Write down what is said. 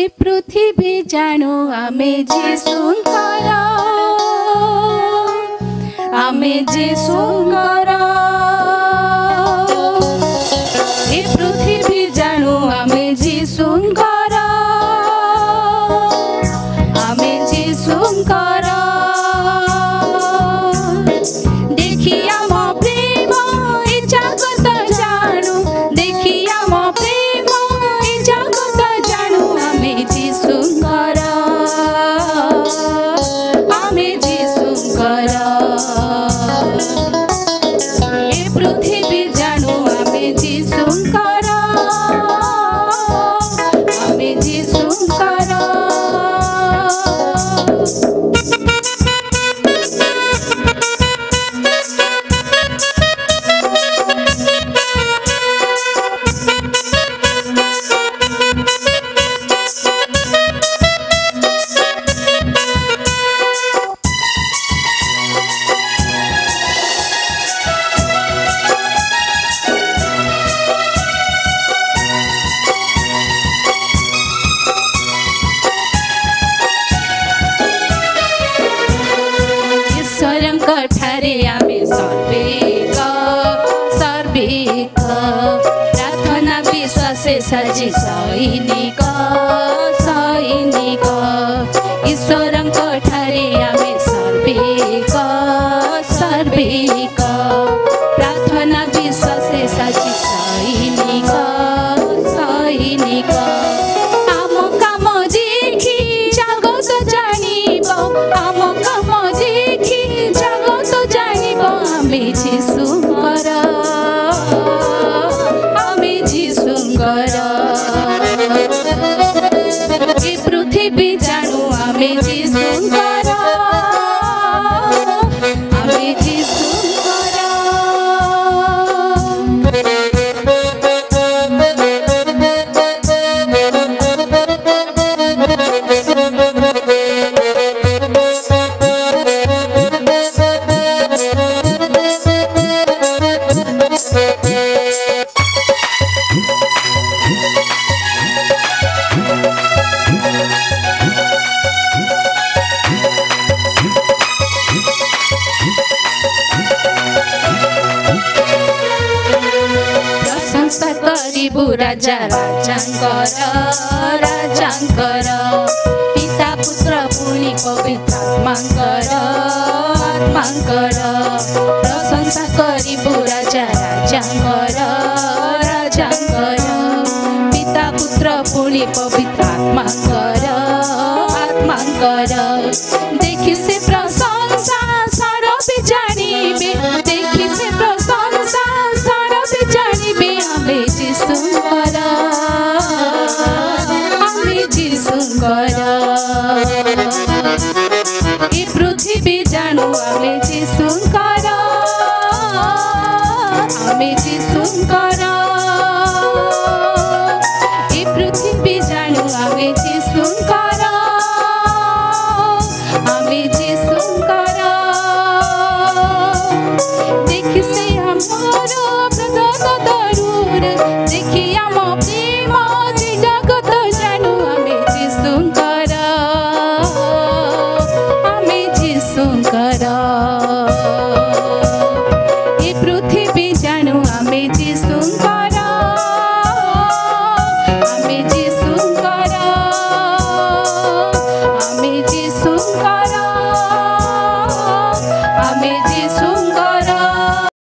এ পৃথিবী জানো আমি যে সুন্দর আমি যে সুন্দর सजी सैनिक सैनिक ईश्वरको ठारे आमे सर्विक सर्विक प्रार्थना विश्वासे सजी Bye. Bye. Bye. राजा राजाकर राजाकर पिता पुत्र पुणी पवित्र आत्माकर प्रशंसा कर राजा राजाकर राजाकर पिता पुत्र पुणी पवित्र आत्माकर आत्माकर देखी से प्रश ಸುಂಕರಾ আমি যে সুঙ্করা এ পৃথিবী জানো আমি যে